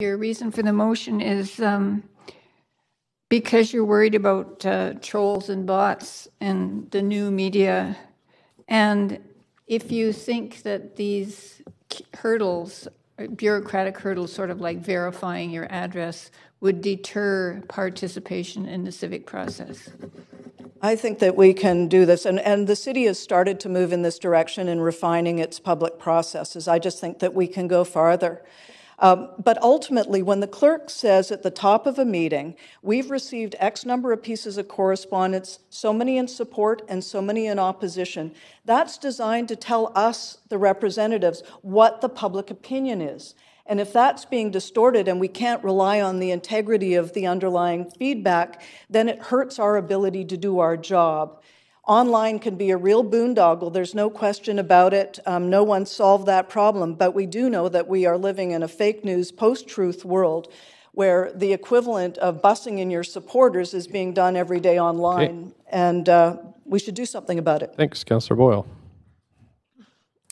Your reason for the motion is um, because you're worried about uh, trolls and bots and the new media. And if you think that these hurdles, bureaucratic hurdles, sort of like verifying your address, would deter participation in the civic process. I think that we can do this, and, and the city has started to move in this direction in refining its public processes. I just think that we can go farther. Um, but ultimately, when the clerk says at the top of a meeting, we've received X number of pieces of correspondence, so many in support and so many in opposition, that's designed to tell us, the representatives, what the public opinion is. And if that's being distorted and we can't rely on the integrity of the underlying feedback, then it hurts our ability to do our job. Online can be a real boondoggle, there's no question about it. Um, no one solved that problem, but we do know that we are living in a fake news, post truth world where the equivalent of bussing in your supporters is being done every day online. Okay. And uh, we should do something about it. Thanks, Councillor Boyle.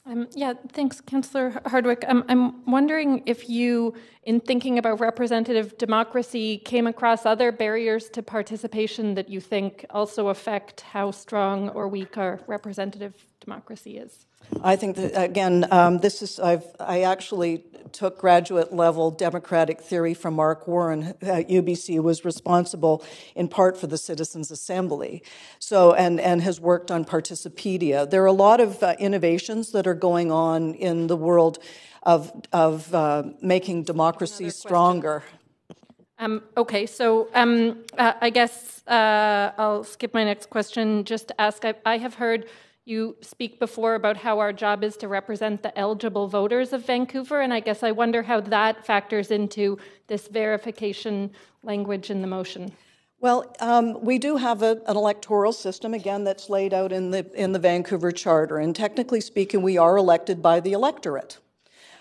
Um, yeah, thanks, Councillor Hardwick. Um, I'm wondering if you, in thinking about representative democracy, came across other barriers to participation that you think also affect how strong or weak our representative democracy is. I think that again, um, this is I've I actually took graduate level democratic theory from Mark Warren at UBC, who was responsible in part for the Citizens Assembly, so and and has worked on Participedia. There are a lot of uh, innovations that are going on in the world of of uh, making democracy stronger. Um, okay, so um, uh, I guess uh, I'll skip my next question. Just to ask, I, I have heard you speak before about how our job is to represent the eligible voters of Vancouver, and I guess I wonder how that factors into this verification language in the motion. Well, um, we do have a, an electoral system again that's laid out in the in the Vancouver Charter, and technically speaking, we are elected by the electorate.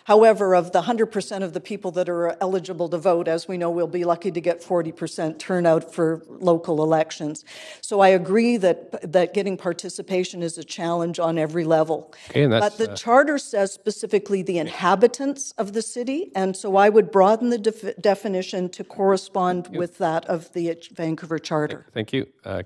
However, of the 100% of the people that are eligible to vote, as we know, we'll be lucky to get 40% turnout for local elections. So I agree that, that getting participation is a challenge on every level. Okay, but the uh, charter says specifically the inhabitants of the city, and so I would broaden the def- definition to correspond with that of the Vancouver Charter. Thank you. Uh,